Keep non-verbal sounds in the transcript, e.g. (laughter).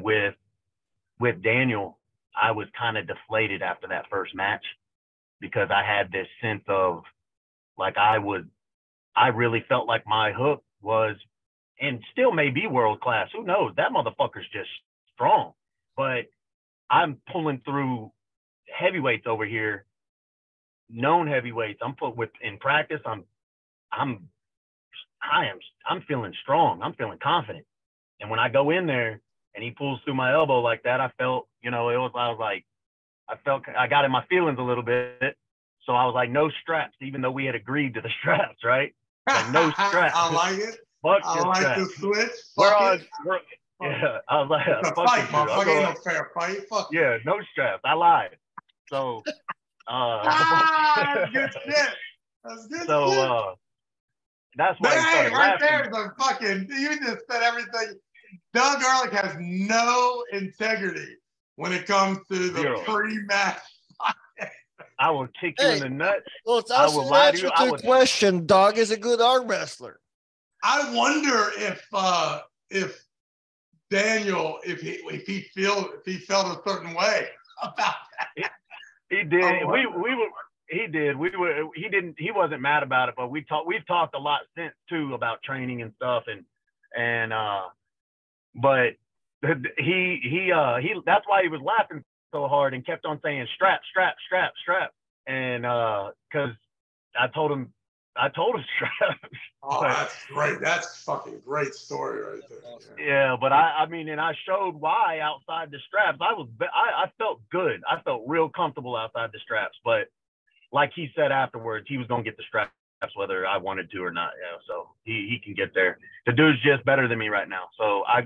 with with Daniel, I was kind of deflated after that first match because I had this sense of like I would I really felt like my hook was and still may be world class. Who knows? That motherfucker's just strong. But I'm pulling through heavyweights over here, known heavyweights. I'm put with in practice. I'm I'm I am I'm feeling strong. I'm feeling confident. And when I go in there and he pulls through my elbow like that, I felt, you know, it was I was like, I felt I got in my feelings a little bit. So I was like, no straps, even though we had agreed to the (laughs) straps, right? Like no (laughs) straps. I like it. Fuck I like straps. the switch. We're Fuck on. (laughs) We're, yeah, I was like, It's a fuck fight, this dude. I'll motherfucker. Ain't no fair fight. Fuck. yeah, no straps. I lied. So, uh, Ah, good shit. That's good so shit. uh, that's why hey, right laughing. there's a fucking. You just said everything. Doug Erlich has no integrity when it comes to the Zero. pre-match. I will kick you in the nuts. Well, it's I will lie to answer you, I the would- question. Dog is a good arm wrestler. I wonder if uh, if Daniel, if he if he feel if he felt a certain way (laughs) about that. He did. Oh, we we were. He did. We were. He didn't. He wasn't mad about it. But we talked. We've talked a lot since too about training and stuff. And and uh, but (laughs) he he uh he. That's why he was laughing so hard and kept on saying strap strap strap strap. And uh, cause I told him. I told him (laughs) strap. Oh, But- that's great. That's fucking great story right there. Yeah. Yeah, but I, I mean, and I showed why outside the straps. I was, I, I felt good. I felt real comfortable outside the straps. But like he said afterwards, he was gonna get the straps whether I wanted to or not. You know, so he, he can get there. The dude's just better than me right now. So I,